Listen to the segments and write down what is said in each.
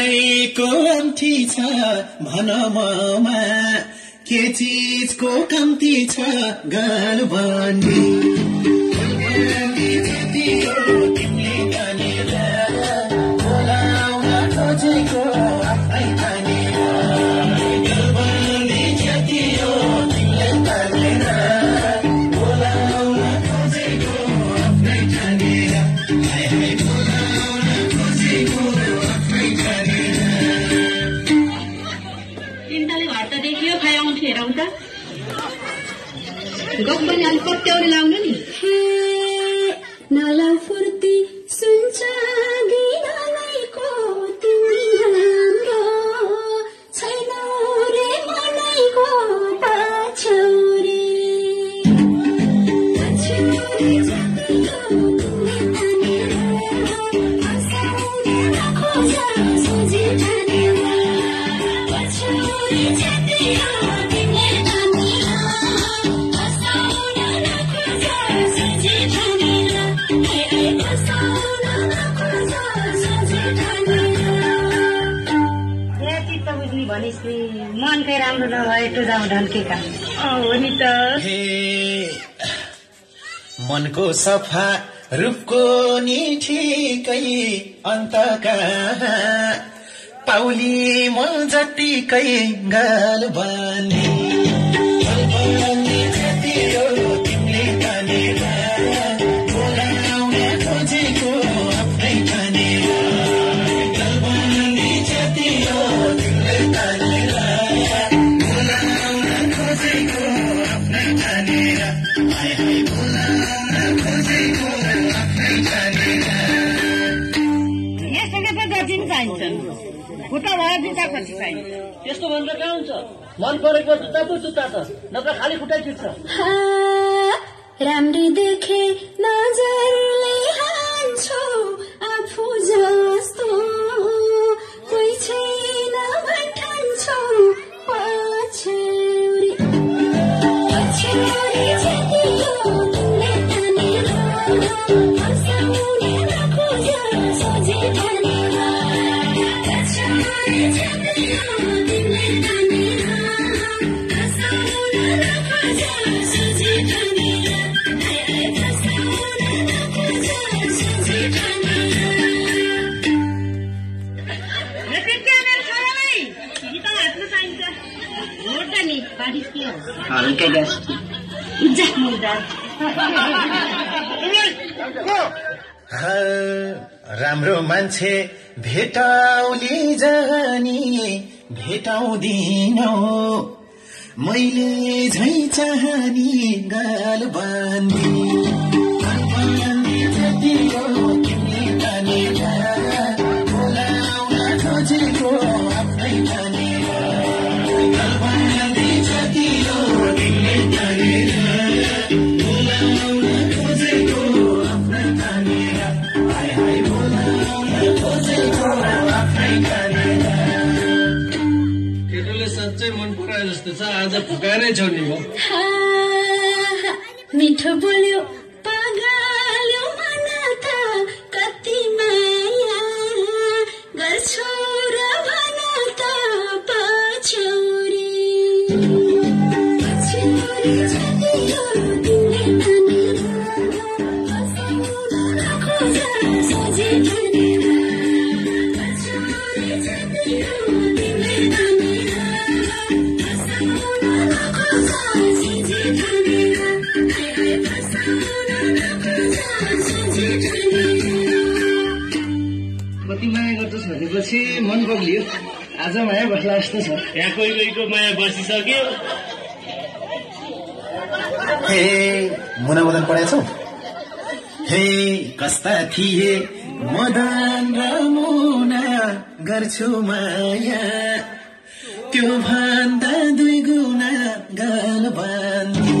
को अन्ठी छ भन ममा के चिजको कम्ती छ गाल भन्ने। मन चाहिँ राम्रो नभए मनको सफा रूपको नि ठिकै अन्त पाउली म जतिकै गाल बानी खुट्टा भएर जुत्ता चाहिन्छ त्यस्तो भनेर कहाँ हुन्छ? मन परेको जुत्ता पो जुत्ता त नत्र खाली खुट्टै चिप्छ हा, राम्री देखे नजरले हान्छौ। हल्का ग्यास राम्रो मान्छे भेटाउली जानी भेटाउँदिनौ। मैले झै चाहनी गाल बानी छ आज फुकाएरै छोड्ने भयो हा, मिठो बोल्यो पगाल्यो मन त कति माया गर्छु र भन त पछौरी। माया गर्छस् भनेपछि मन बग्लियो। आज माया बस्ला जस्तो छ। यहाँ कोही कोहीको माया बसिसक्यो। हे मुना मदन पढाएछौ हे कस्ता थिए? मदन र मुना गर्छु माया। त्यो भन्दा दुई गुणा गाल बान्दी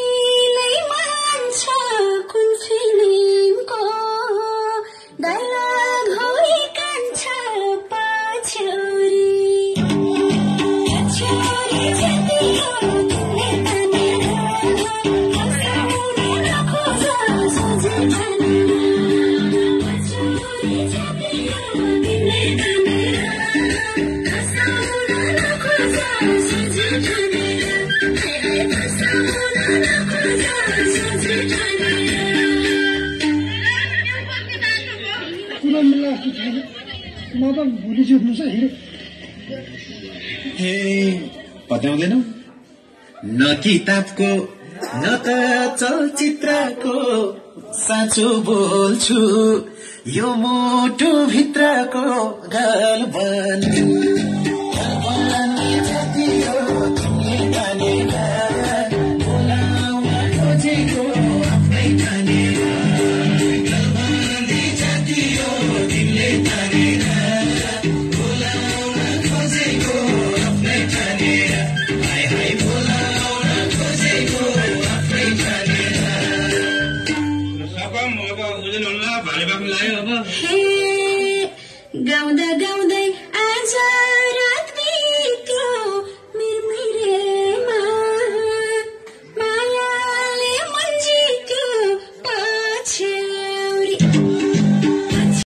म त भोलि जुट्नु छ हिँडेँ ए न किताबको न त चलचित्रको साँचो बोल्छु यो मुटु भित्रको गलबन